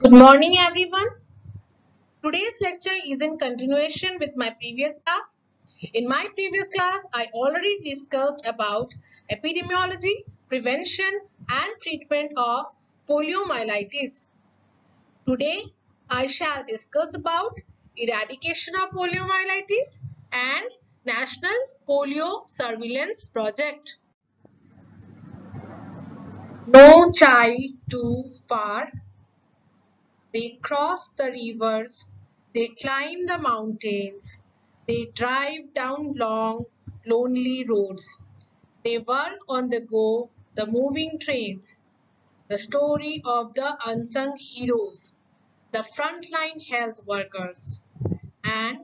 Good morning everyone. Today's lecture is in continuation with my previous class. In my previous class, I already discussed about epidemiology, prevention and treatment of poliomyelitis. Today, I shall discuss about eradication of poliomyelitis and National Polio Surveillance Project. No child too far. They cross the rivers, they climb the mountains, they drive down long, lonely roads. They work on the go, the moving trains. The story of the unsung heroes, the frontline health workers, and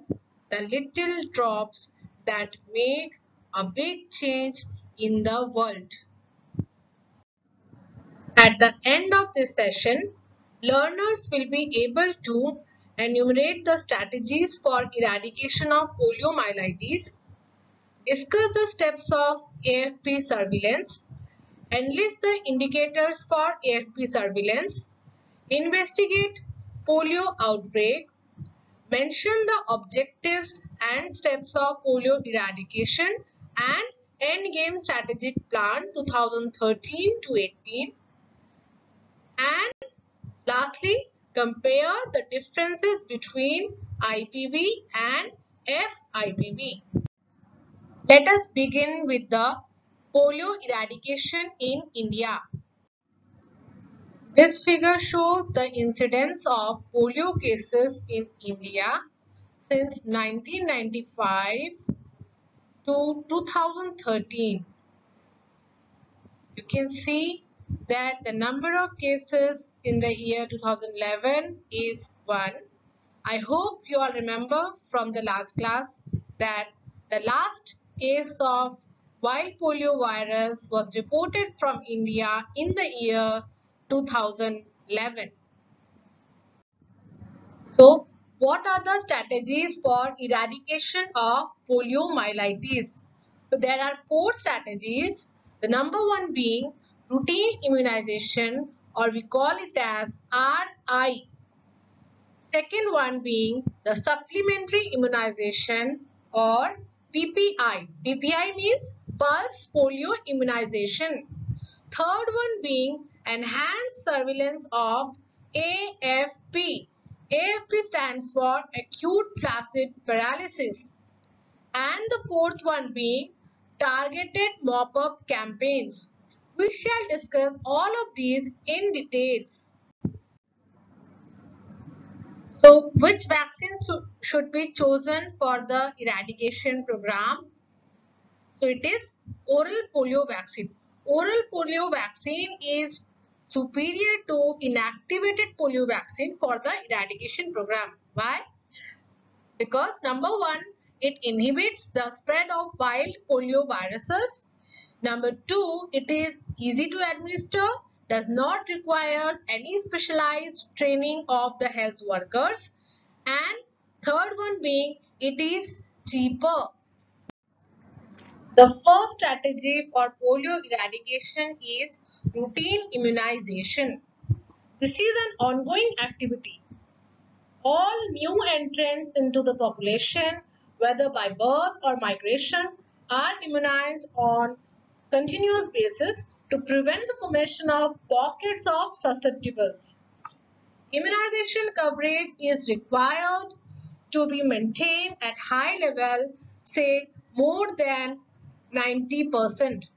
the little drops that make a big change in the world. At the end of this session, learners will be able to enumerate the strategies for eradication of poliomyelitis, discuss the steps of AFP surveillance, enlist the indicators for AFP surveillance, investigate polio outbreak, mention the objectives and steps of polio eradication and endgame strategic plan 2013 to 18 and lastly compare the differences between IPV and FIPV. Let us begin with the polio eradication in India. This figure shows the incidence of polio cases in India since 1995 to 2013. You can see that the number of cases in the year 2011 is 1. I hope you all remember from the last class that the last case of wild polio virus was reported from India in the year 2011. So, what are the strategies for eradication of poliomyelitis? So, there are four strategies. The number one being routine immunization or we call it as RI. Second one being the supplementary immunization or PPI. PPI means pulse polio immunization. Third one being enhanced surveillance of AFP. AFP stands for acute flaccid paralysis. And the fourth one being targeted mop-up campaigns. We shall discuss all of these in details. So, which vaccine should be chosen for the eradication program? So, it is oral polio vaccine. Oral polio vaccine is superior to inactivated polio vaccine for the eradication program. Why? Because number one, it inhibits the spread of wild polio viruses. Number two, it is easy to administer, does not require any specialized training of the health workers. And third one being, it is cheaper. The first strategy for polio eradication is routine immunization. This is an ongoing activity. All new entrants into the population, whether by birth or migration, are immunized on continuous basis to prevent the formation of pockets of susceptibles. Immunization coverage is required to be maintained at high level, say more than 90%.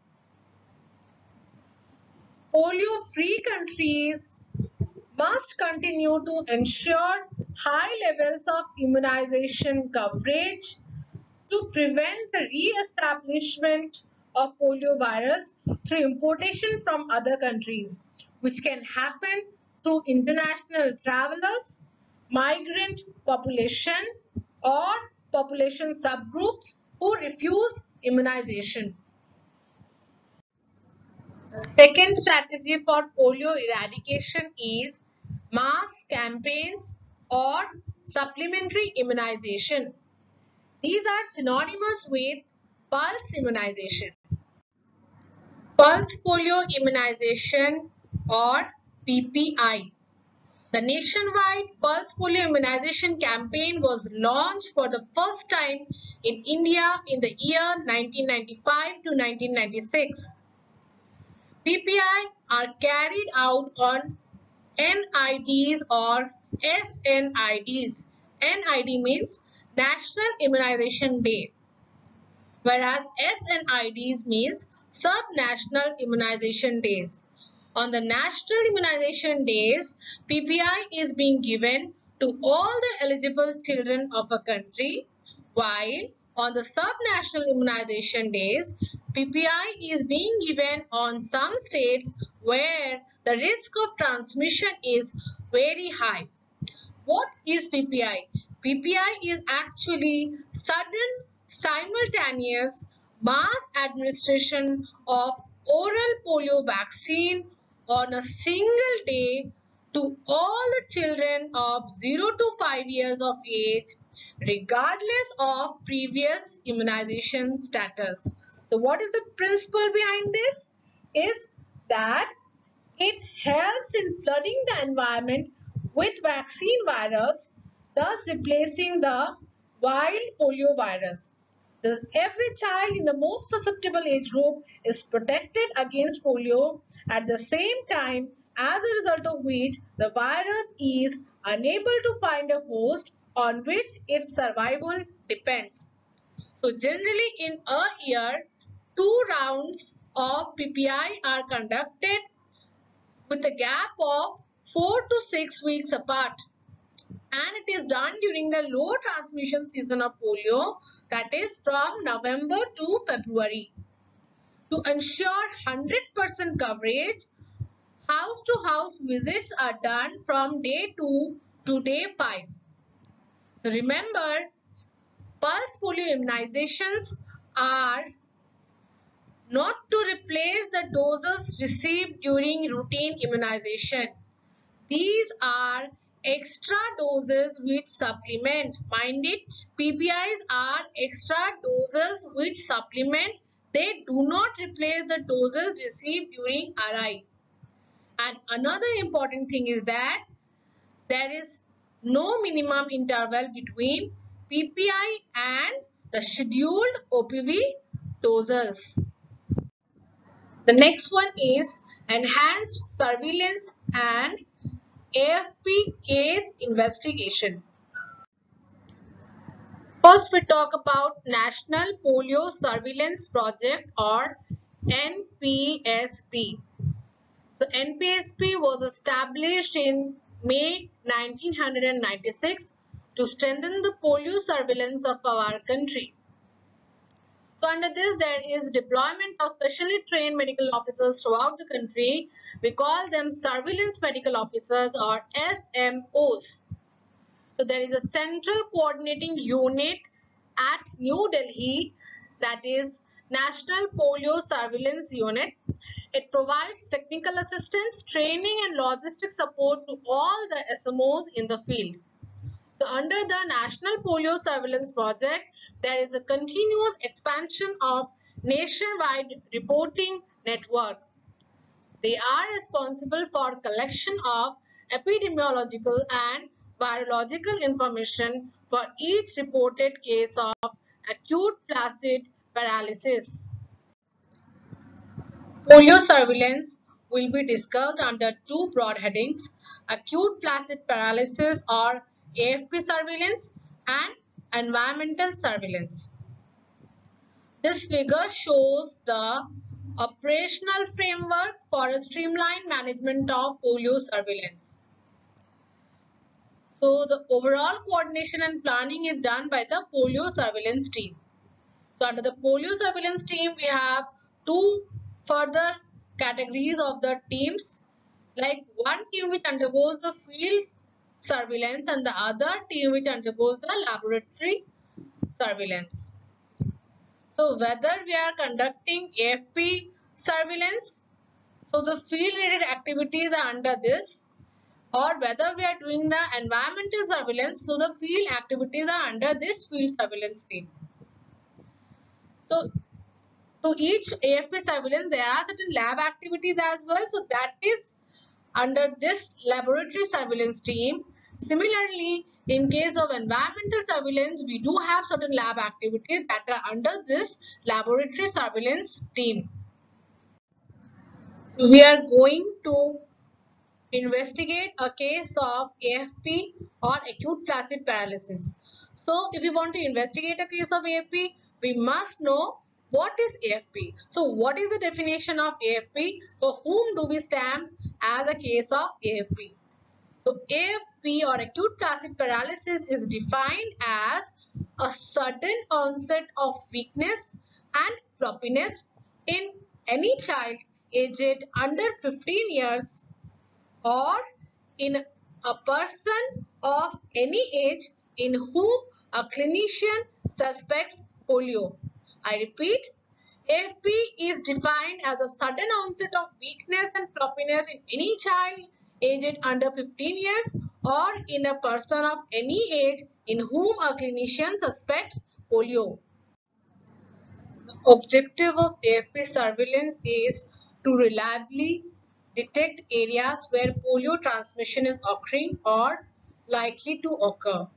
Polio-free countries must continue to ensure high levels of immunization coverage to prevent the re-establishment of poliovirus through importation from other countries, which can happen through international travelers, migrant population, or population subgroups who refuse immunization. The second strategy for polio eradication is mass campaigns or supplementary immunization. These are synonymous with pulse immunization. Pulse polio immunization or PPI. The nationwide pulse polio immunization campaign was launched for the first time in India in the year 1995 to 1996. PPI are carried out on NIDs or SNIDs. NID means National Immunization Day, whereas SNIDs means Sub-National Immunization Days. On the National Immunization Days, PPI is being given to all the eligible children of a country, while on the Sub-National Immunization Days, PPI is being given on some states where the risk of transmission is very high. What is PPI? PPI is actually sudden simultaneous mass administration of oral polio vaccine on a single day to all the children of 0 to 5 years of age regardless of previous immunization status. So what is the principle behind this? Is that it helps in flooding the environment with vaccine virus, thus replacing the wild polio virus. The, every child in the most susceptible age group is protected against polio at the same time as a result of which the virus is unable to find a host on which its survival depends. So generally in a year, two rounds of PPI are conducted with a gap of 4 to 6 weeks apart and it is done during the low transmission season of polio that is from November to February. To ensure 100% coverage, house to house visits are done from day 2 to day 5. So remember, pulse polio immunizations are not to replace the doses received during routine immunization. These are extra doses which supplement. Mind it, PPIs are extra doses which supplement. They do not replace the doses received during RI. And another important thing is that there is no minimum interval between PPI and the scheduled OPV doses. The next one is enhanced surveillance and AFP case investigation. First we talk about National Polio Surveillance Project or NPSP. The NPSP was established in May 1996 to strengthen the polio surveillance of our country. So under this, there is deployment of specially trained medical officers throughout the country. We call them surveillance medical officers or SMOs. So there is a central coordinating unit at New Delhi that is National Polio Surveillance Unit. It provides technical assistance, training and logistic support to all the SMOs in the field. So under the National Polio Surveillance Project, there is a continuous expansion of nationwide reporting network. They are responsible for collection of epidemiological and virological information for each reported case of acute flaccid paralysis. Polio surveillance will be discussed under two broad headings, acute flaccid paralysis or AFP surveillance and environmental surveillance. This figure shows the operational framework for a streamlined management of polio surveillance. So the overall coordination and planning is done by the polio surveillance team. So under the polio surveillance team, we have two further categories of the teams like one team which undergoes the field surveillance and the other team which undergoes the laboratory surveillance. So whether we are conducting AFP surveillance, so the field related activities are under this or whether we are doing the environmental surveillance, so the field activities are under this field surveillance team. So to each AFP surveillance, there are certain lab activities as well. So that is under this laboratory surveillance team. Similarly, in case of environmental surveillance, we do have certain lab activities that are under this laboratory surveillance team. We are going to investigate a case of AFP or acute flaccid paralysis. So if we want to investigate a case of AFP, we must know what is AFP. So what is the definition of AFP? For whom do we stamp as a case of AFP? So AFP or acute flaccid paralysis is defined as a sudden onset of weakness and floppiness in any child aged under 15 years or in a person of any age in whom a clinician suspects polio. I repeat, AFP is defined as a sudden onset of weakness and floppiness in any child aged under 15 years or in a person of any age in whom a clinician suspects polio. The objective of AFP surveillance is to reliably detect areas where polio transmission is occurring or likely to occur.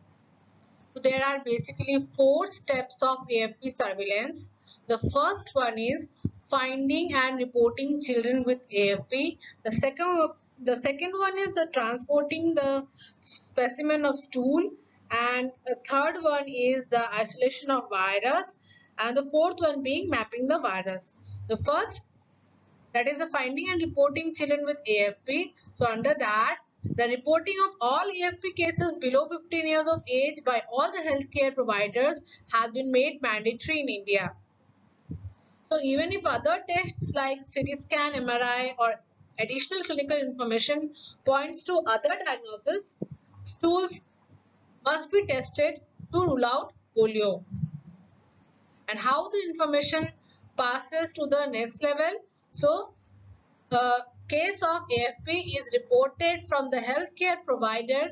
So there are basically four steps of AFP surveillance. The first one is finding and reporting children with AFP. The second the second one is the transporting the specimen of stool and the third one is the isolation of virus and the fourth one being mapping the virus. The first that is the finding and reporting children with AFP. So under that the reporting of all AFP cases below 15 years of age by all the healthcare providers has been made mandatory in India. So even if other tests like CT scan, MRI or additional clinical information points to other diagnosis, stools must be tested to rule out polio. And how the information passes to the next level. So, the case of AFP is reported from the healthcare provider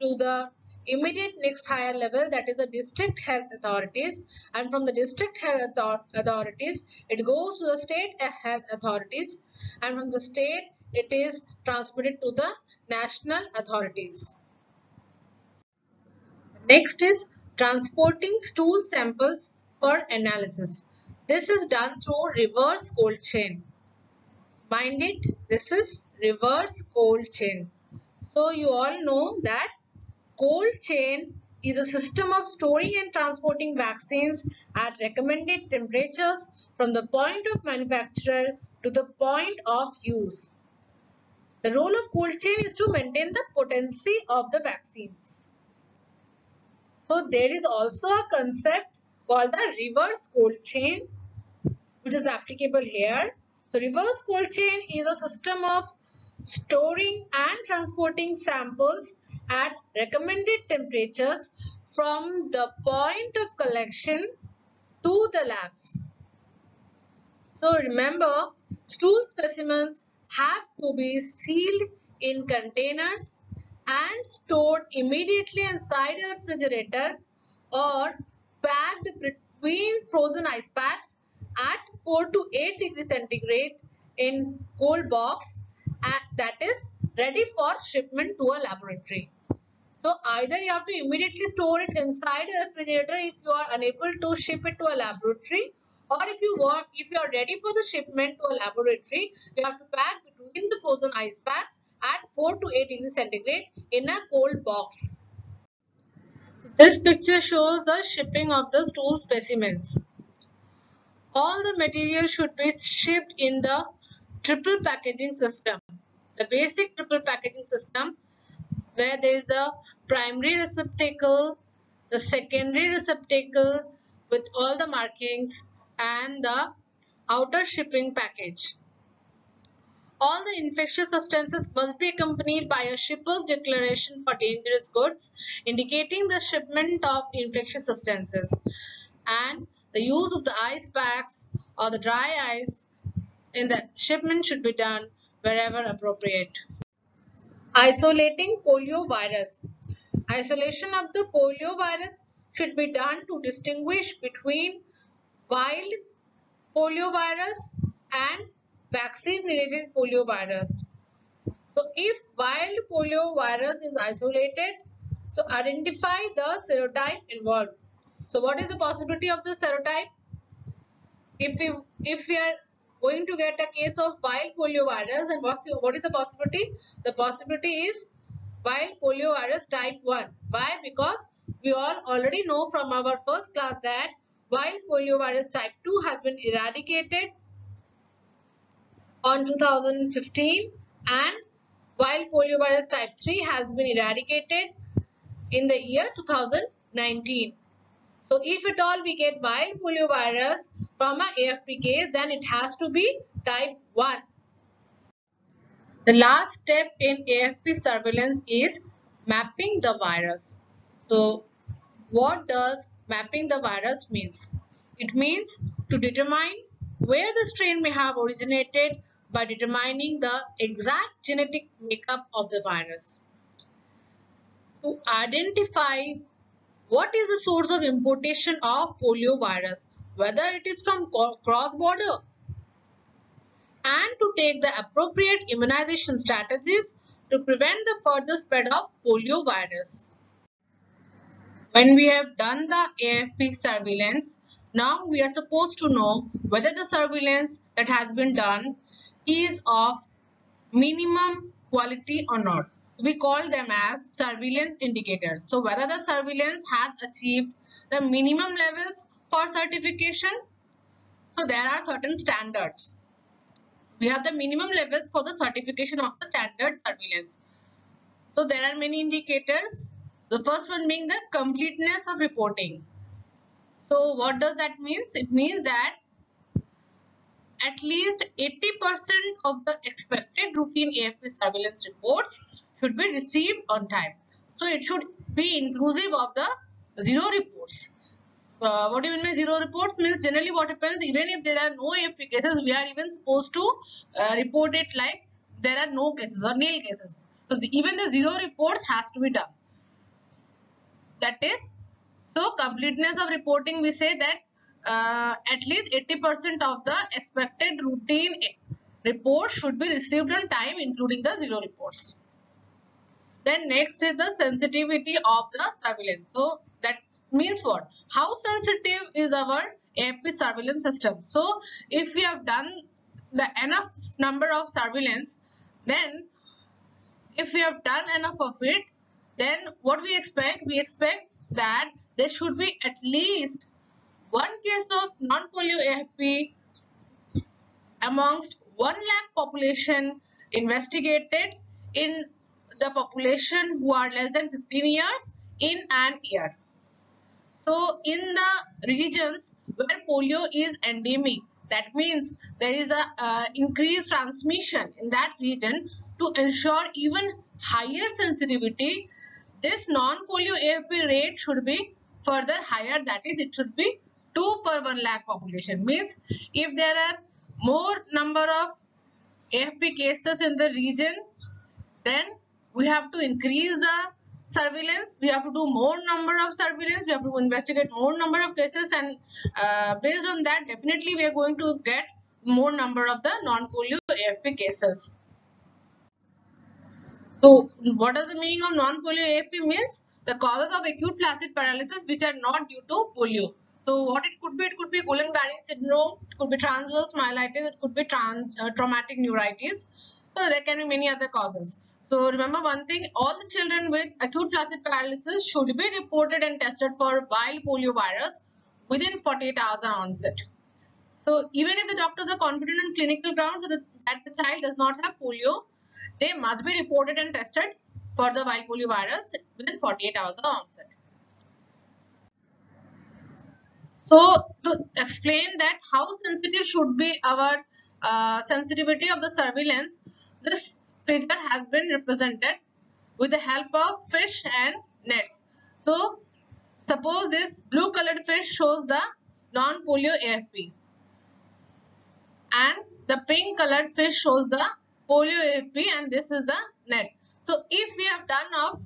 to the immediate next higher level that is the district health authorities and from the district health authorities it goes to the state health authorities and from the state it is transmitted to the national authorities. Next is transporting stool samples for analysis. This is done through reverse cold chain. Mind it, this is reverse cold chain. So you all know that cold chain is a system of storing and transporting vaccines at recommended temperatures from the point of manufacture to the point of use. The role of cold chain is to maintain the potency of the vaccines. So there is also a concept called the reverse cold chain which is applicable here. So reverse cold chain is a system of storing and transporting samples at recommended temperatures from the point of collection to the labs. So remember, stool specimens have to be sealed in containers and stored immediately inside a refrigerator or packed between frozen ice packs at 4 to 8 degree centigrade in cold box that is ready for shipment to a laboratory. So either you have to immediately store it inside a refrigerator if you are unable to ship it to a laboratory or if you want if you are ready for the shipment to a laboratory you have to pack between the frozen ice packs at 4 to 8 degrees centigrade in a cold box. This picture shows the shipping of the stool specimens. All the material should be shipped in the triple packaging system. The basic triple packaging system where there is a primary receptacle, the secondary receptacle with all the markings and the outer shipping package. All the infectious substances must be accompanied by a shipper's declaration for dangerous goods indicating the shipment of infectious substances and the use of the ice packs or the dry ice in the shipment should be done wherever appropriate. Isolating polio virus. Isolation of the polio virus should be done to distinguish between wild poliovirus and vaccine related poliovirus. So if wild polio virus is isolated, so identify the serotype involved. So what is the possibility of the serotype? If we if we are going to get a case of wild polio virus, then what's what is the possibility? The possibility is wild polio virus type 1. Why? Because we all already know from our first class that wild polio virus type 2 has been eradicated on 2015 and while poliovirus type 3 has been eradicated in the year 2019. So if at all we get wild poliovirus from a AFP case, then it has to be type 1. The last step in AFP surveillance is mapping the virus. So what does mapping the virus means? It means to determine where the strain may have originated by determining the exact genetic makeup of the virus. To identify what is the source of importation of polio virus, whether it is from cross-border, and to take the appropriate immunization strategies to prevent the further spread of polio virus. When we have done the AFP surveillance, now we are supposed to know whether the surveillance that has been done is of minimum quality or not. We call them as surveillance indicators. So whether the surveillance has achieved the minimum levels for certification. So there are certain standards. We have the minimum levels for the certification of the standard surveillance. So there are many indicators. The first one being the completeness of reporting. So what does that mean? It means that at least 80% of the expected routine AFP surveillance reports should be received on time. So it should be inclusive of the zero reports. Uh, what do you mean by zero reports? Means generally what happens even if there are no AFP cases, we are even supposed to uh, report it like there are no cases or nil cases. So the, even the zero reports has to be done. That is, so completeness of reporting we say that uh, at least 80% of the expected routine reports should be received on time including the zero reports. Then next is the sensitivity of the surveillance. So that means what? How sensitive is our AFP surveillance system? So if we have done the enough number of surveillance, then if we have done enough of it, then what we expect? We expect that there should be at least one case of non-polio AFP amongst 1 lakh population investigated in the population who are less than 15 years in an year. So in the regions where polio is endemic, that means there is a uh, increased transmission in that region to ensure even higher sensitivity, this non-polio AFP rate should be further higher that is it should be 2 per 1 lakh population means if there are more number of AFP cases in the region then we have to increase the surveillance. We have to do more number of surveillance. We have to investigate more number of cases and uh, based on that definitely we are going to get more number of the non-polio AFP cases. So what does the meaning of non-polio AFP means? The causes of acute flaccid paralysis which are not due to polio. So what it could be, it could be Guillain-Barré syndrome, it could be transverse myelitis, it could be trans, uh, traumatic neuritis. So there can be many other causes. So remember one thing, all the children with acute flaccid paralysis should be reported and tested for wild polio virus within 48 hours of onset. So even if the doctors are confident on clinical grounds that, the child does not have polio, they must be reported and tested for the wild polio virus within 48 hours of onset. So to explain that how sensitive should be our uh, sensitivity of the surveillance, this figure has been represented with the help of fish and nets. So suppose this blue colored fish shows the non-polio AFP and the pink colored fish shows the polio AFP and this is the net. So if we have done of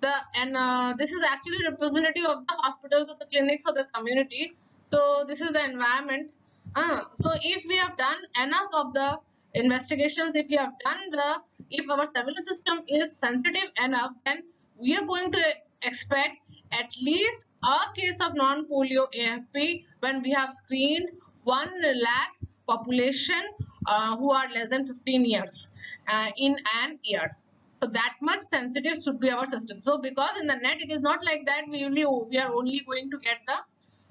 the and uh, this is actually representative of the hospitals or the clinics or the community so this is the environment uh, so if we have done enough of the investigations if you have done the if our surveillance system is sensitive enough then we are going to expect at least a case of non-polio AFP when we have screened 1 lakh population uh, who are less than 15 years uh, in an year. So that much sensitive should be our system. So because in the net it is not like that we only we are only going to get the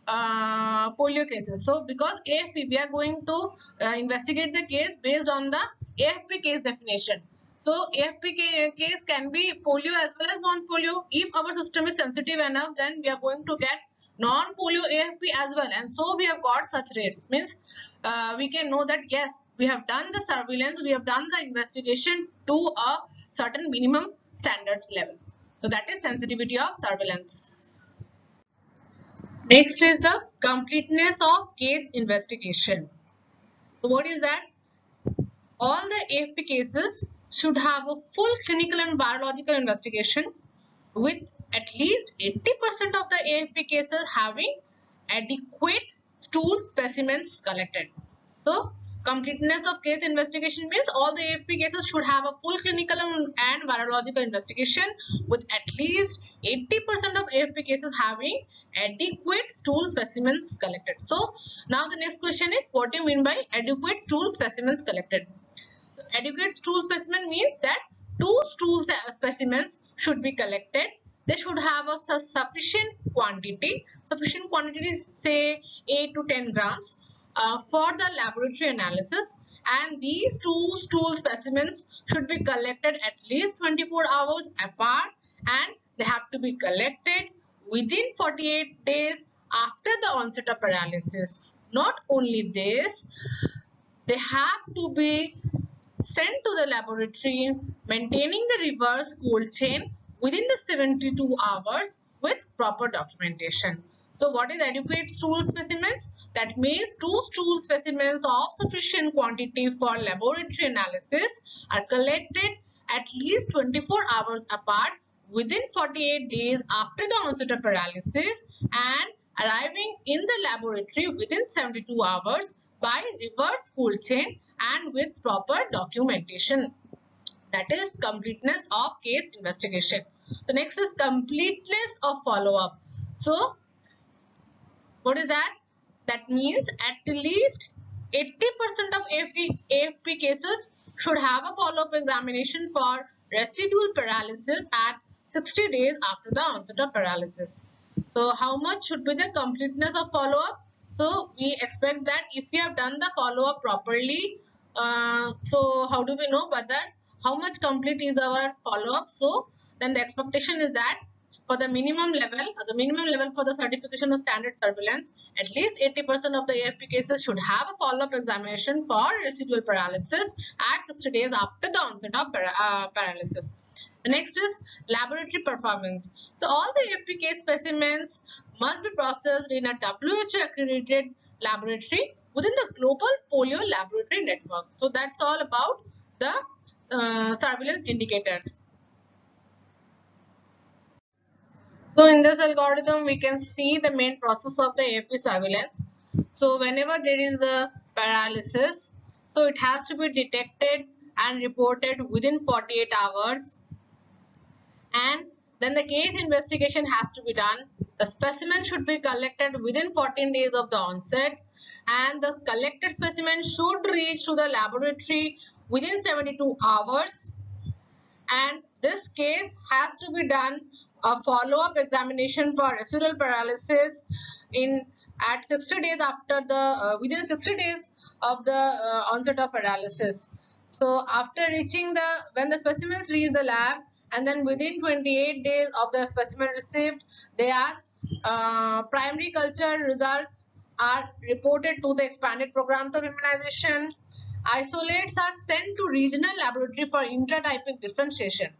uh, polio cases. So because AFP we are going to uh, investigate the case based on the AFP case definition. So AFP case can be polio as well as non-polio. If our system is sensitive enough, then we are going to get non-polio AFP as well. And so we have got such rates. Means uh, we can know that yes, we have done the surveillance, we have done the investigation to a certain minimum standards levels. So that is sensitivity of surveillance. Next is the completeness of case investigation. So what is that? All the AFP cases should have a full clinical and biological investigation with at least 80% of the AFP cases having adequate stool specimens collected. So, completeness of case investigation means all the AFP cases should have a full clinical and virological investigation with at least 80% of AFP cases having adequate stool specimens collected. So, now the next question is what do you mean by adequate stool specimens collected? adequate stool specimen means that two stool specimens should be collected. They should have a sufficient quantity, sufficient quantity is say 8 to 10 grams uh, for the laboratory analysis and these two stool specimens should be collected at least 24 hours apart and they have to be collected within 48 days after the onset of paralysis. Not only this, they have to be sent to the laboratory maintaining the reverse cold chain within the 72 hours with proper documentation. So what is adequate stool specimens? That means two stool specimens of sufficient quantity for laboratory analysis are collected at least 24 hours apart within 48 days after the onset of paralysis and arriving in the laboratory within 72 hours by reverse cold chain and with proper documentation. That is completeness of case investigation. The next is completeness of follow-up. So, what is that? That means at least 80% of AFP, AFP cases should have a follow-up examination for residual paralysis at 60 days after the onset of paralysis. So, how much should be the completeness of follow-up? So, we expect that if we have done the follow-up properly, uh, so how do we know whether how much complete is our follow-up? So then the expectation is that for the minimum level, the minimum level for the certification of standard surveillance, at least 80% of the AFP cases should have a follow-up examination for residual paralysis at 60 days after the onset of para uh, paralysis. The next is laboratory performance. So all the case specimens must be processed in a WHO accredited laboratory within the global polio laboratory network. So that's all about the uh, surveillance indicators. So in this algorithm, we can see the main process of the AFP surveillance. So whenever there is a paralysis, so it has to be detected and reported within 48 hours. And then the case investigation has to be done. The specimen should be collected within 14 days of the onset. And the collected specimen should reach to the laboratory within 72 hours. And this case has to be done a follow-up examination for residual paralysis in at 60 days after the uh, within 60 days of the uh, onset of paralysis. So after reaching the when the specimens reach the lab and then within 28 days of the specimen received they ask uh, primary culture results are reported to the expanded programs of immunization. Isolates are sent to regional laboratory for intratypic differentiation.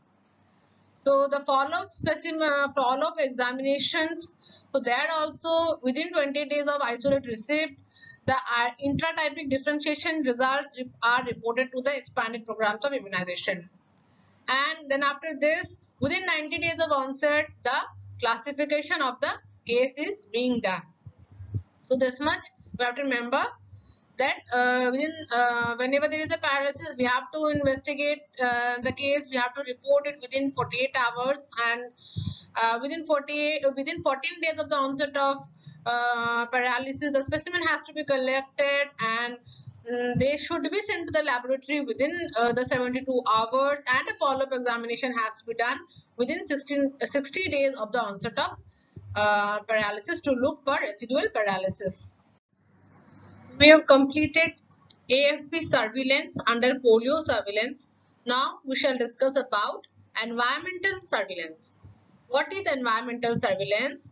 So the follow-up specimen, follow-up examinations. So there also within 20 days of isolate received, the uh, intratypic differentiation results are reported to the expanded programs of immunization. And then after this, within 90 days of onset, the classification of the case is being done. So this much we have to remember that uh, within uh, whenever there is a paralysis we have to investigate uh, the case. We have to report it within 48 hours. And uh, within 48 within 14 days of the onset of uh, paralysis the specimen has to be collected. And they should be sent to the laboratory within uh, the 72 hours and a follow-up examination has to be done within 16, 60 days of the onset of paralysis to look for residual paralysis we have completed AFP surveillance under polio surveillance. Now we shall discuss about environmental surveillance. What is environmental surveillance?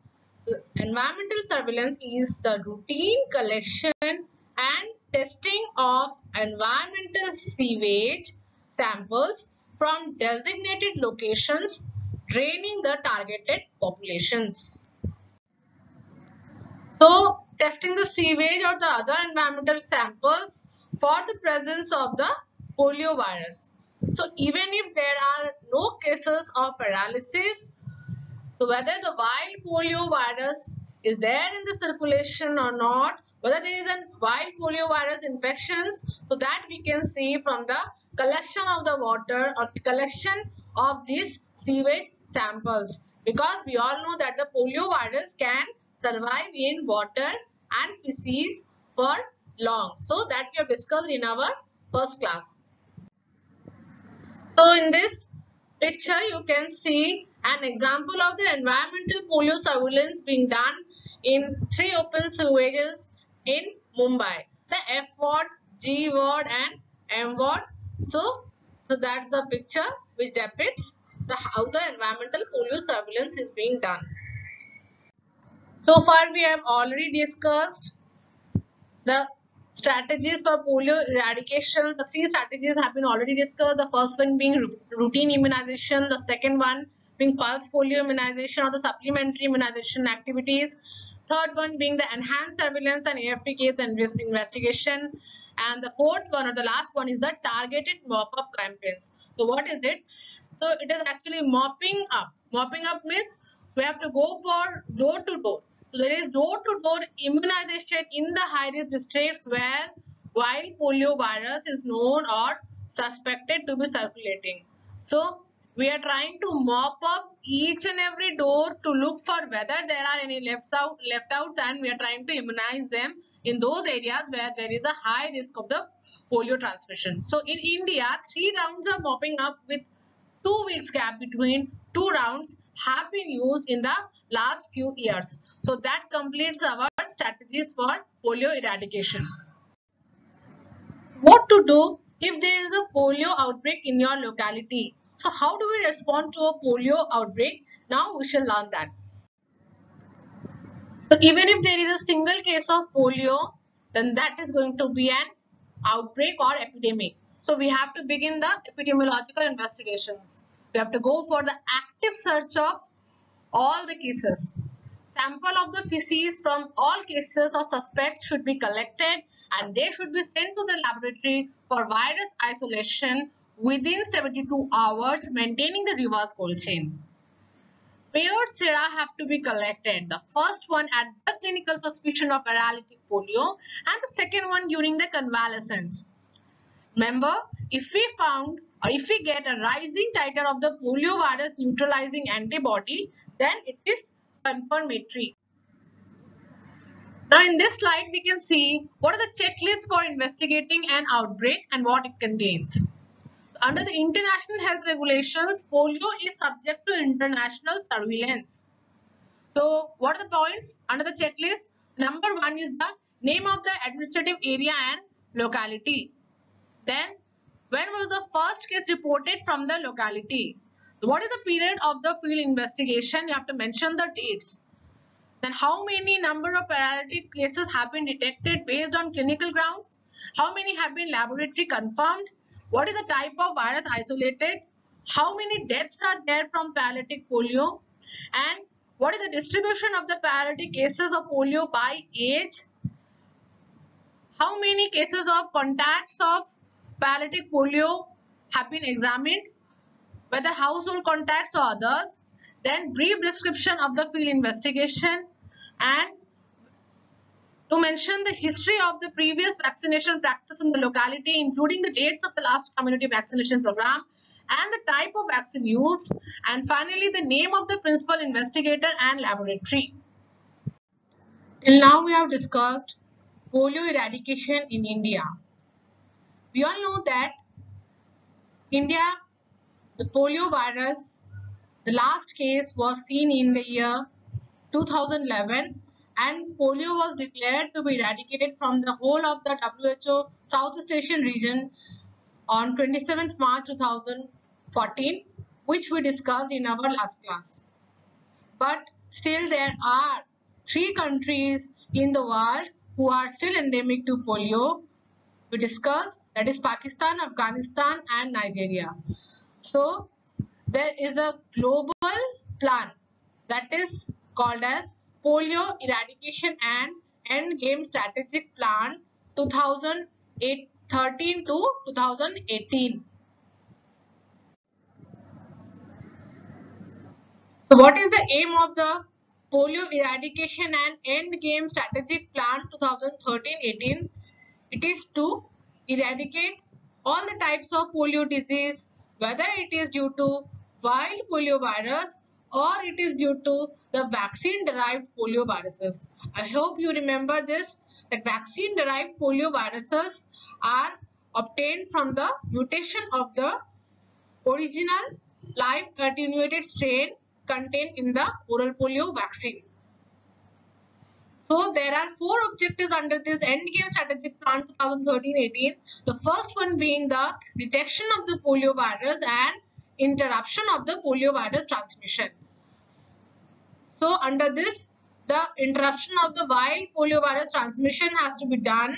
Environmental surveillance is the routine collection and testing of environmental sewage samples from designated locations draining the targeted populations. So testing the sewage or the other environmental samples for the presence of the polio virus. So even if there are no cases of paralysis, so whether the wild polio virus is there in the circulation or not, whether there is a wild polio virus infections, so that we can see from the collection of the water or collection of these sewage samples. Because we all know that the polio virus can survive in water and feces for long. So that we have discussed in our first class. So in this picture you can see an example of the environmental polio surveillance being done in three open sewages in Mumbai. The F ward, G ward and M ward. So, so that's the picture which depicts the how the environmental polio surveillance is being done. So far we have already discussed the strategies for polio eradication. The three strategies have been already discussed. The first one being routine immunization. The second one being pulse polio immunization or the supplementary immunization activities. Third one being the enhanced surveillance and AFP case and investigation. And the fourth one or the last one is the targeted mop-up campaigns. So what is it? So it is actually mopping up. Mopping up means we have to go for door to door. So there is door-to-door -door immunization in the high-risk districts where wild polio virus is known or suspected to be circulating. So we are trying to mop up each and every door to look for whether there are any left out left outs and we are trying to immunize them in those areas where there is a high risk of the polio transmission. So in India, three rounds of mopping up with two weeks gap between two rounds have been used in the last few years. So that completes our strategies for polio eradication. What to do if there is a polio outbreak in your locality? So how do we respond to a polio outbreak? Now we shall learn that. So even if there is a single case of polio, then that is going to be an outbreak or epidemic. So we have to begin the epidemiological investigations. We have to go for the active search of all the cases. Sample of the feces from all cases or suspects should be collected and they should be sent to the laboratory for virus isolation within 72 hours maintaining the reverse cold chain. Paired sera have to be collected. The first one at the clinical suspicion of paralytic polio and the second one during the convalescence. Remember, if we found or if we get a rising titer of the polio virus neutralizing antibody, then it is confirmatory. Now in this slide we can see what are the checklists for investigating an outbreak and what it contains. Under the international health regulations, polio is subject to international surveillance. So what are the points under the checklist? Number one is the name of the administrative area and locality. Then when was the first case reported from the locality? What is the period of the field investigation? You have to mention the dates. Then how many number of paralytic cases have been detected based on clinical grounds? How many have been laboratory confirmed? What is the type of virus isolated? How many deaths are there from paralytic polio? And what is the distribution of the paralytic cases of polio by age? How many cases of contacts of paralytic polio have been examined? whether household contacts or others, then brief description of the field investigation and to mention the history of the previous vaccination practice in the locality, including the dates of the last community vaccination program and the type of vaccine used, and finally the name of the principal investigator and laboratory. Till now we have discussed polio eradication in India. We all know that India, the polio virus, the last case was seen in the year 2011 and polio was declared to be eradicated from the whole of the WHO Southeast Asian region on 27th March 2014 which we discussed in our last class. But still there are three countries in the world who are still endemic to polio. We discussed that is Pakistan, Afghanistan and Nigeria. So there is a global plan that is called as Polio Eradication and End Game Strategic Plan 2013 to 2018. So what is the aim of the Polio Eradication and End Game Strategic Plan 2013-18? It is to eradicate all the types of polio disease, whether it is due to wild polio virus or it is due to the vaccine derived polioviruses. I hope you remember this that vaccine derived polioviruses are obtained from the mutation of the original live attenuated strain contained in the oral polio vaccine. So there are four objectives under this endgame strategic plan 2013-18. The first one being the detection of the polio virus and interruption of the polio virus transmission. So under this, the interruption of the wild polio virus transmission has to be done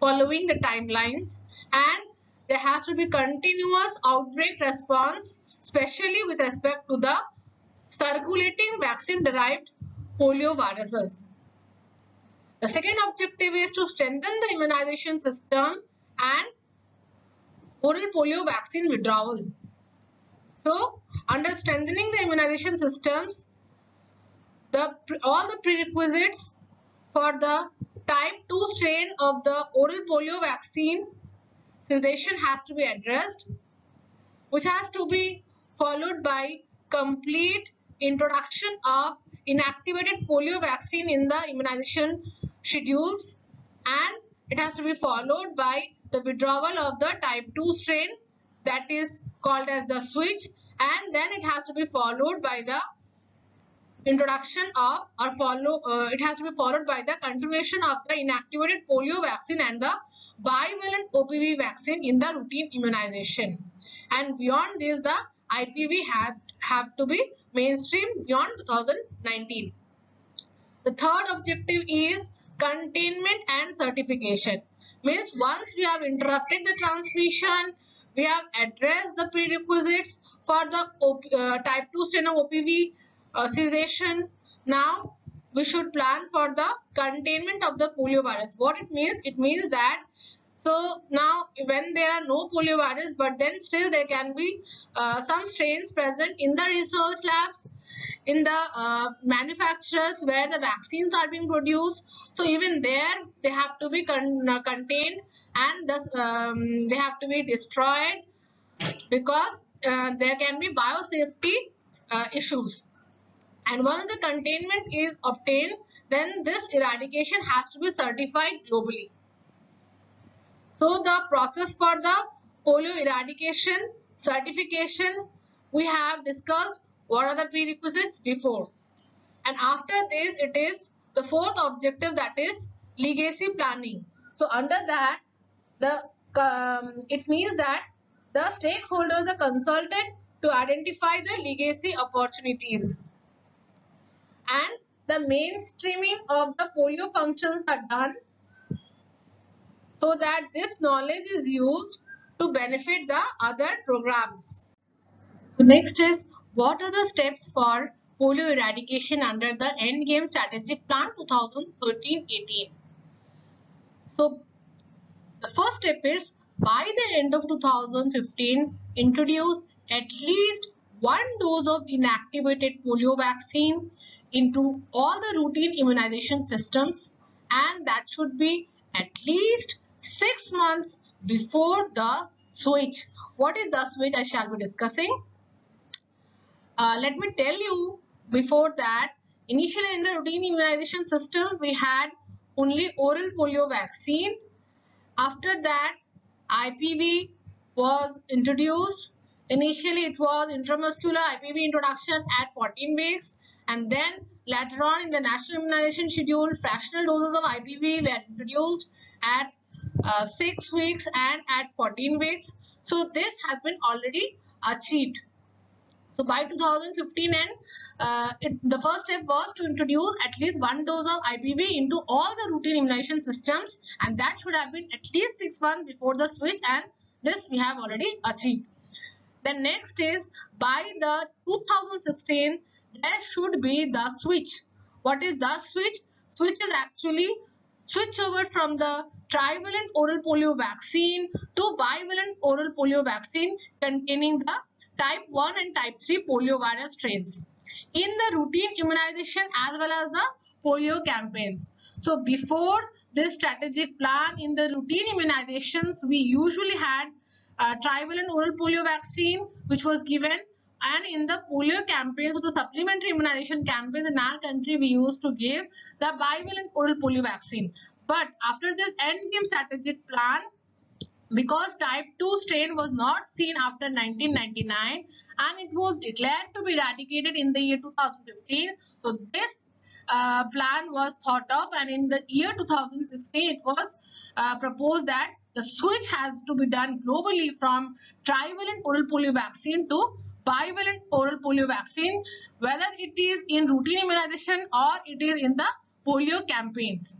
following the timelines and there has to be continuous outbreak response, especially with respect to the circulating vaccine derived polio viruses. The second objective is to strengthen the immunization system and oral polio vaccine withdrawal. So, under strengthening the immunization systems, the all the prerequisites for the type 2 strain of the oral polio vaccine cessation has to be addressed, which has to be followed by complete introduction of inactivated polio vaccine in the immunization schedules and it has to be followed by the withdrawal of the type 2 strain that is called as the switch. And then it has to be followed by the introduction of or follow uh, it has to be followed by the continuation of the inactivated polio vaccine and the bivalent OPV vaccine in the routine immunization. And beyond this the IPV have, have to be mainstream beyond 2019. The third objective is containment and certification. Means once we have interrupted the transmission we have addressed the prerequisites for the uh, type 2 strain of OPV uh, cessation. Now we should plan for the containment of the polio virus. What it means? It means that so now when there are no polio virus but then still there can be uh, some strains present in the research labs in the uh, manufacturers where the vaccines are being produced. So even there they have to be con uh, contained and thus um, they have to be destroyed because uh, there can be biosafety uh, issues. And once the containment is obtained, then this eradication has to be certified globally. So the process for the polio eradication certification, we have discussed what are the prerequisites before. And after this, it is the fourth objective that is legacy planning. So under that, the um, it means that the stakeholders are consulted to identify the legacy opportunities and the mainstreaming of the polio functions are done so that this knowledge is used to benefit the other programs. So next is what are the steps for polio eradication under the Endgame Strategic Plan 2013-18? So the first step is by the end of 2015 introduce at least one dose of inactivated polio vaccine into all the routine immunization systems and that should be at least six months before the switch. What is the switch I shall be discussing? Uh, let me tell you before that, initially in the routine immunization system, we had only oral polio vaccine. After that, IPV was introduced. Initially, it was intramuscular IPV introduction at 14 weeks and then later on in the national immunization schedule, fractional doses of IPV were introduced at uh, 6 weeks and at 14 weeks. So this has been already achieved. So by 2015 and uh, it, the first step was to introduce at least one dose of IPV into all the routine immunization systems and that should have been at least six months before the switch and this we have already achieved. The next is by the 2016 there should be the switch. What is the switch? Switch is actually switch over from the trivalent oral polio vaccine to bivalent oral polio vaccine containing the type 1 and type 3 polio virus strains in the routine immunization as well as the polio campaigns. So before this strategic plan in the routine immunizations, we usually had a trivalent oral polio vaccine which was given and in the polio campaigns so the supplementary immunization campaigns in our country we used to give the bivalent oral polio vaccine. But after this endgame strategic plan because type 2 strain was not seen after 1999 and it was declared to be eradicated in the year 2015 so this uh, plan was thought of and in the year 2016 it was uh, proposed that the switch has to be done globally from trivalent oral polio vaccine to bivalent oral polio vaccine whether it is in routine immunization or it is in the polio campaigns.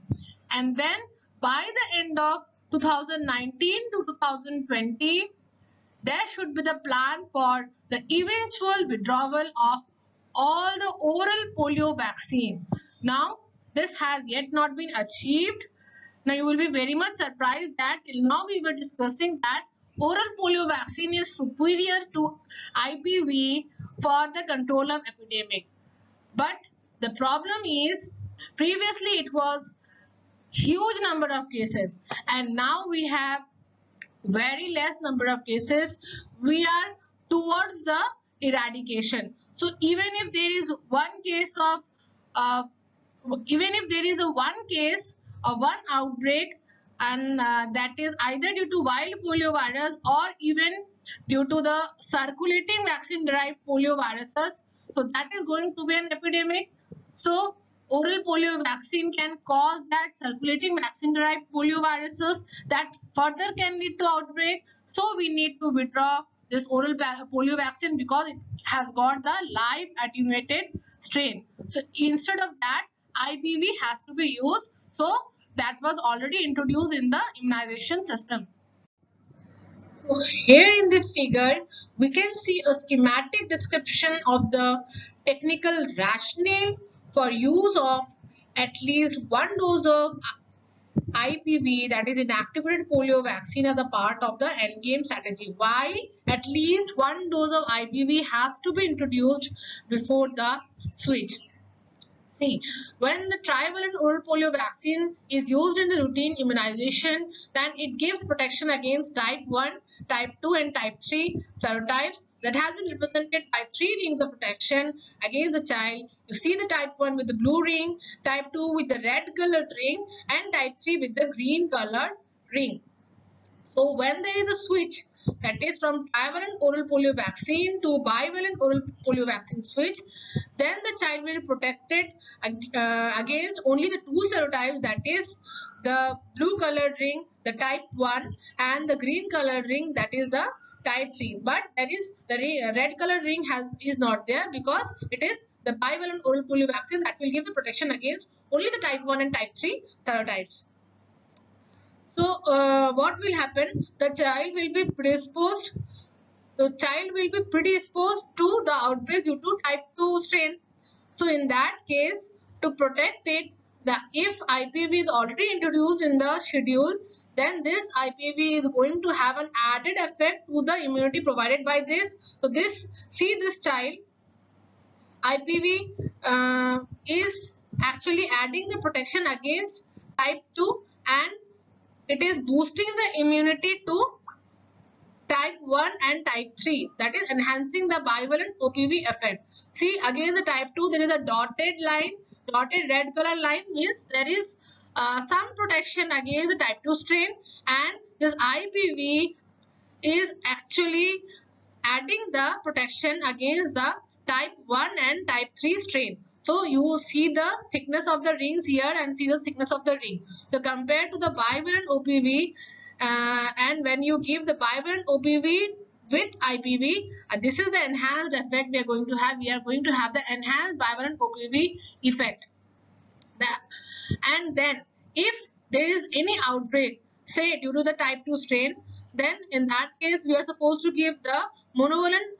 And then by the end of 2019 to 2020 there should be the plan for the eventual withdrawal of all the oral polio vaccine. Now, this has yet not been achieved. Now, you will be very much surprised that till now we were discussing that oral polio vaccine is superior to IPV for the control of epidemic. But the problem is previously it was huge number of cases. And now we have very less number of cases. We are towards the eradication. So even if there is one case of uh, even if there is a one case of one outbreak and uh, that is either due to wild polio virus or even due to the circulating vaccine derived polio viruses so that is going to be an epidemic. So oral polio vaccine can cause that circulating vaccine derived polio viruses that further can lead to outbreak. So we need to withdraw this oral polio vaccine because it has got the live attenuated strain. So instead of that, IPV has to be used. So that was already introduced in the immunization system. So here in this figure, we can see a schematic description of the technical rationale for use of at least one dose of IPV that is inactivated polio vaccine as a part of the endgame strategy. Why at least one dose of IPV has to be introduced before the switch. See, when the trivalent oral polio vaccine is used in the routine immunization, then it gives protection against type 1, type 2 and type 3 serotypes that has been represented by three rings of protection against the child. You see the type 1 with the blue ring, type 2 with the red colored ring and type 3 with the green colored ring. So when there is a switch that is from trivalent oral polio vaccine to bivalent oral polio vaccine switch then the child will be protected uh, against only the two serotypes that is the blue colored ring the type 1 and the green colored ring that is the type 3 but there is the red color ring has is not there because it is the bivalent oral polio vaccine that will give the protection against only the type 1 and type 3 serotypes so uh, what will happen? The child will be predisposed. The child will be predisposed to the outbreak due to type 2 strain. So in that case, to protect it, the if IPV is already introduced in the schedule, then this IPV is going to have an added effect to the immunity provided by this. So this, see this child, IPV uh, is actually adding the protection against type 2 and it is boosting the immunity to type 1 and type 3 that is enhancing the bivalent OPV effect. See again the type 2 there is a dotted line dotted red color line means there is uh, some protection against the type 2 strain and this IPV is actually adding the protection against the type 1 and type 3 strain. So you see the thickness of the rings here and see the thickness of the ring. So compared to the bivalent OPV uh, and when you give the bivalent OPV with IPV, uh, this is the enhanced effect we are going to have. We are going to have the enhanced bivalent OPV effect. The, and then if there is any outbreak, say due to the type 2 strain, then in that case we are supposed to give the monovalent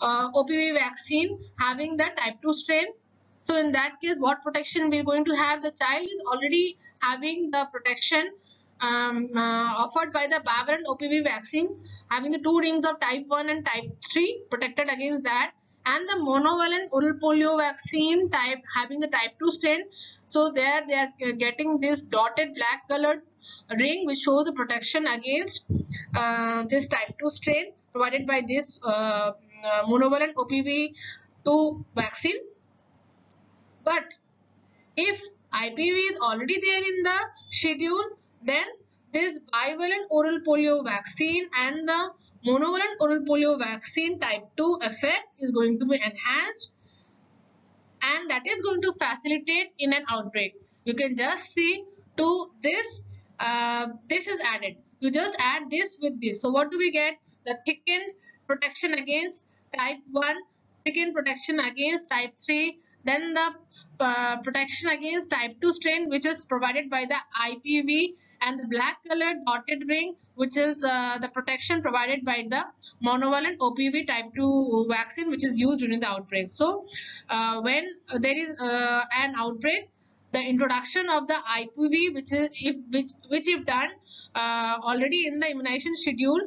uh, OPV vaccine having the type 2 strain. So in that case what protection we are going to have? The child is already having the protection um, uh, offered by the bivalent OPV vaccine having the two rings of type 1 and type 3 protected against that and the monovalent oral polio vaccine type having the type 2 strain. So there they are getting this dotted black colored ring which shows the protection against uh, this type 2 strain provided by this uh, uh monovalent OPV 2 vaccine. But if IPV is already there in the schedule then this bivalent oral polio vaccine and the monovalent oral polio vaccine type 2 effect is going to be enhanced and that is going to facilitate in an outbreak. You can just see to this, uh, this is added. You just add this with this. So what do we get? The thickened protection against type 1, thickened protection against type 3, then the uh, protection against type 2 strain which is provided by the IPV and the black colored dotted ring which is uh, the protection provided by the monovalent OPV type 2 vaccine which is used during the outbreak. So uh, when there is uh, an outbreak the introduction of the IPV which is if which which if done uh, already in the immunization schedule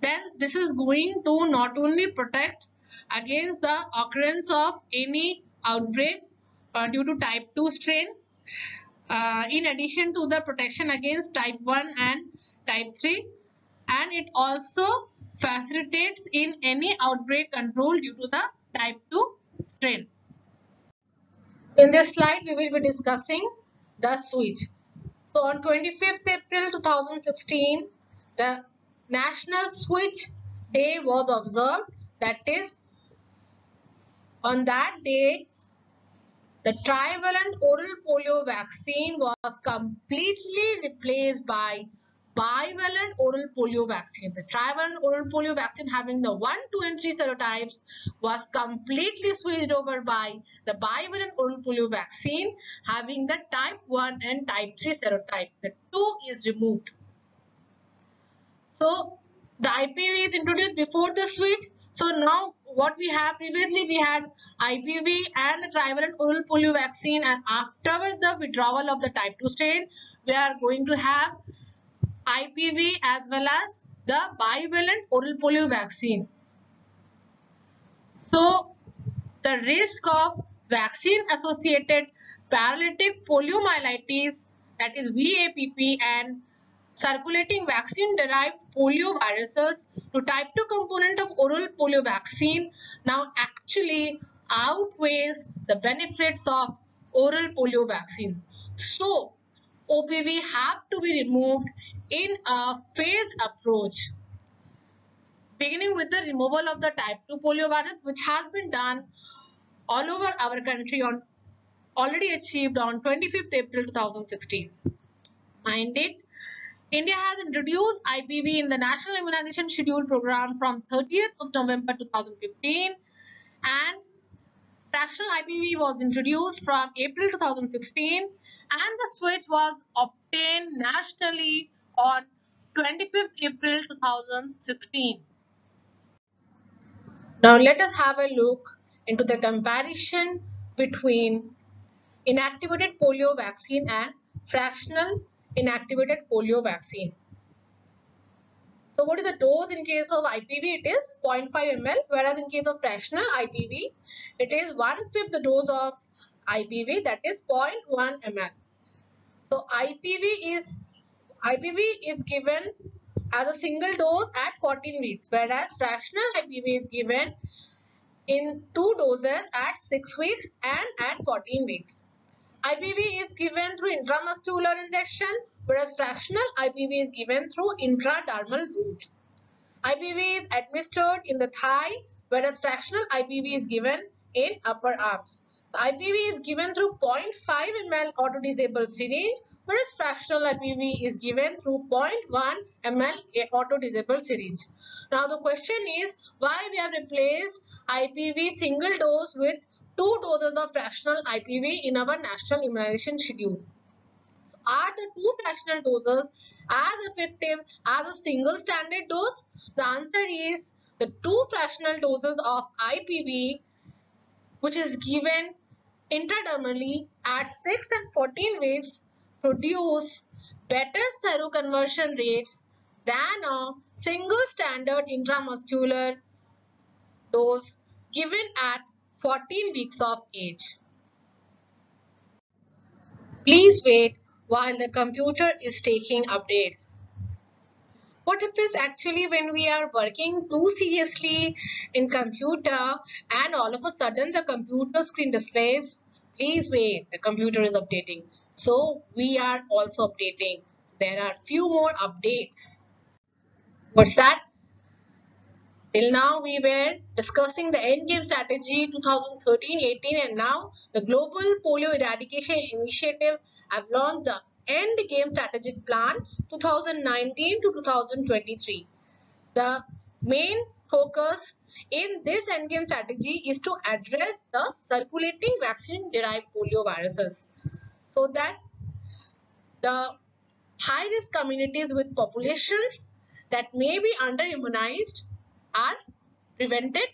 then this is going to not only protect against the occurrence of any outbreak uh, due to type 2 strain uh, in addition to the protection against type 1 and type 3 and it also facilitates in any outbreak control due to the type 2 strain. In this slide we will be discussing the switch. So on 25th April 2016 the National Switch Day was observed that is on that day the trivalent oral polio vaccine was completely replaced by bivalent oral polio vaccine. The trivalent oral polio vaccine having the 1, 2 and 3 serotypes was completely switched over by the bivalent oral polio vaccine having the type 1 and type 3 serotype. The 2 is removed. So the IPV is introduced before the switch. So now what we have previously we had IPV and the trivalent oral polio vaccine and after the withdrawal of the type 2 strain we are going to have IPV as well as the bivalent oral polio vaccine. So the risk of vaccine associated paralytic poliomyelitis that is VAPP and circulating vaccine derived polio viruses to type 2 component of oral polio vaccine now actually outweighs the benefits of oral polio vaccine. So OPV have to be removed in a phased approach. Beginning with the removal of the type 2 polio virus which has been done all over our country on already achieved on 25th April 2016. Mind it, India has introduced IPV in the National Immunization Schedule Program from 30th of November 2015 and fractional IPV was introduced from April 2016 and the switch was obtained nationally on 25th April 2016. Now let us have a look into the comparison between inactivated polio vaccine and fractional inactivated polio vaccine. So what is the dose in case of IPV? It is 0.5 ml whereas in case of fractional IPV it is one fifth the dose of IPV that is 0.1 ml. So IPV is IPV is given as a single dose at 14 weeks, whereas fractional IPV is given in two doses at 6 weeks and at 14 weeks. IPV is given through intramuscular injection, whereas fractional IPV is given through intradermal route. IPV is administered in the thigh, whereas fractional IPV is given in upper arms. The IPV is given through 0.5 ml auto-disable syringe, whereas fractional IPV is given through 0.1 ml auto-disable syringe. Now the question is why we have replaced IPV single dose with two doses of fractional IPV in our national immunization schedule. Are the two fractional doses as effective as a single standard dose? The answer is the two fractional doses of IPV which is given intradermally at 6 and 14 weeks produce better seroconversion rates than a single standard intramuscular dose given at 14 weeks of age. Please wait while the computer is taking updates. What happens actually when we are working too seriously in computer and all of a sudden the computer screen displays, please wait, the computer is updating. So we are also updating. There are few more updates. What's that? Till now we were discussing the endgame strategy 2013-18 and now the Global Polio Eradication Initiative have launched the Endgame Strategic Plan 2019 to 2023. The main focus in this endgame strategy is to address the circulating vaccine derived polio viruses so that the high risk communities with populations that may be under immunized are prevented.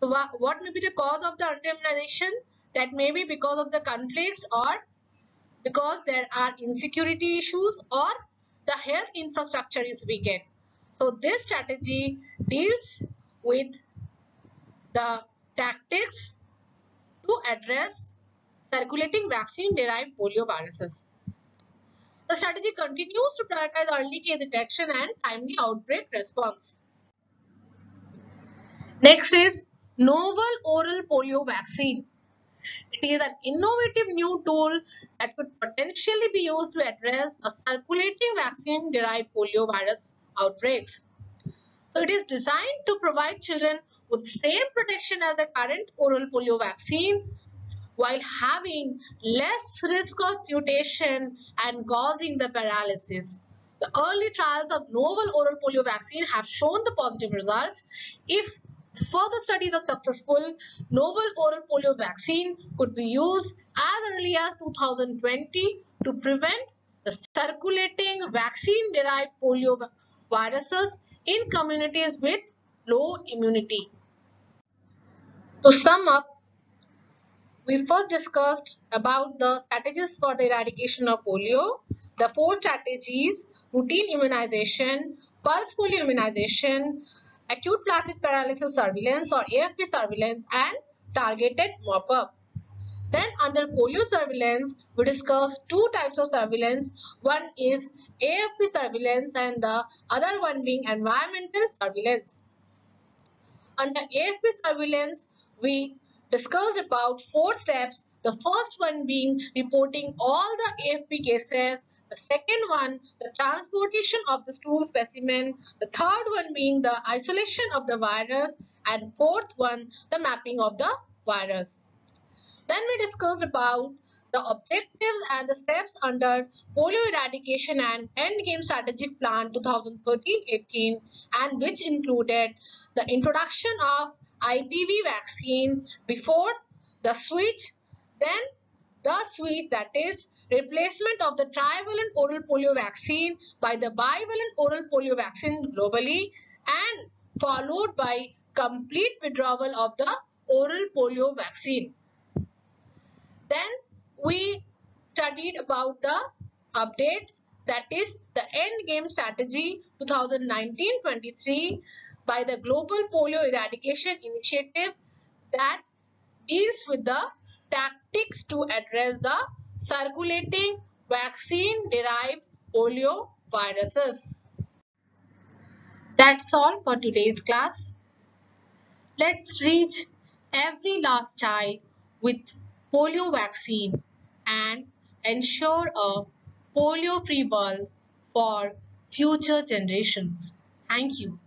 So what may be the cause of the under-immunization? That may be because of the conflicts or because there are insecurity issues or the health infrastructure is weakened. So this strategy deals with the tactics to address circulating vaccine derived polio viruses. The strategy continues to prioritize early case detection and timely outbreak response. Next is novel oral polio vaccine. It is an innovative new tool that could potentially be used to address a circulating vaccine derived polio virus outbreaks. So it is designed to provide children with same protection as the current oral polio vaccine while having less risk of mutation and causing the paralysis. The early trials of novel oral polio vaccine have shown the positive results. If further studies are successful, novel oral polio vaccine could be used as early as 2020 to prevent the circulating vaccine-derived polio viruses in communities with low immunity. To sum up, we first discussed about the strategies for the eradication of polio, the four strategies, routine immunization, pulse polio immunization, acute flaccid paralysis surveillance or AFP surveillance and targeted mop-up. Then under polio surveillance, we discussed two types of surveillance. One is AFP surveillance and the other one being environmental surveillance. Under AFP surveillance, we discussed about four steps. The first one being reporting all the AFP cases the second one, the transportation of the stool specimen. The third one being the isolation of the virus. And fourth one, the mapping of the virus. Then we discussed about the objectives and the steps under polio eradication and endgame strategic plan 2013-18 and which included the introduction of IPV vaccine before the switch, then the switch that is replacement of the trivalent oral polio vaccine by the bivalent oral polio vaccine globally and followed by complete withdrawal of the oral polio vaccine. Then we studied about the updates that is the end game strategy 2019-23 by the Global Polio Eradication Initiative that deals with the tactics to address the circulating vaccine-derived polio viruses. That's all for today's class. Let's reach every last child with polio vaccine and ensure a polio-free world for future generations. Thank you.